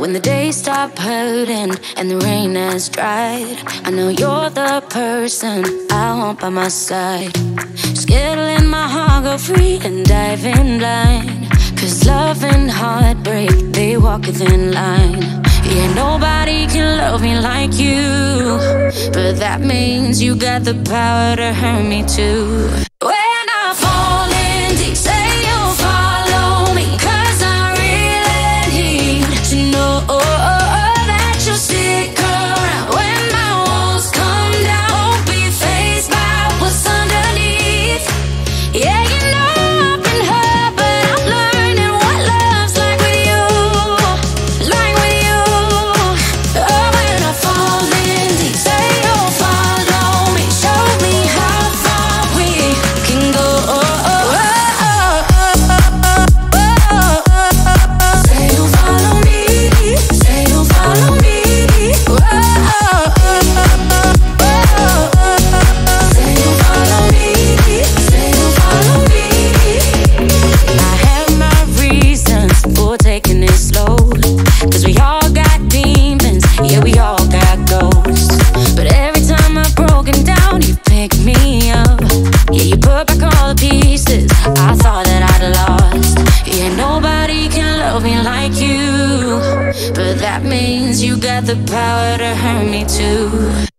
when the days stop hurting and the rain has dried, I know you're the person I want by my side. Skittling my heart go free and dive in blind. Cause love and heartbreak, they walk a thin line. Yeah, nobody can love me like you. But that means you got the power to hurt me too. Pieces I thought that I'd lost. Yeah, nobody can love me like you. But that means you got the power to hurt me too.